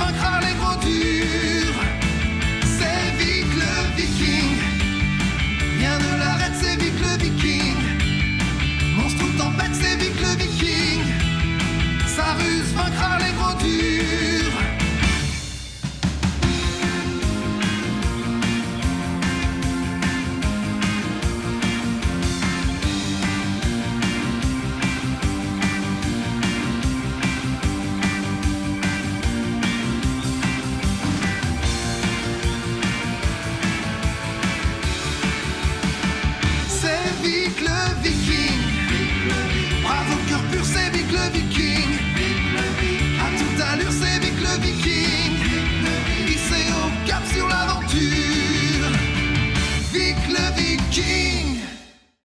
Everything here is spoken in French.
vaincra les gros. C'est Vic le Viking. Rien ne l'arrête, c'est Vic le Viking. Monstre ou tempête, c'est Vic le Viking. Sa ruse vaincra les The key.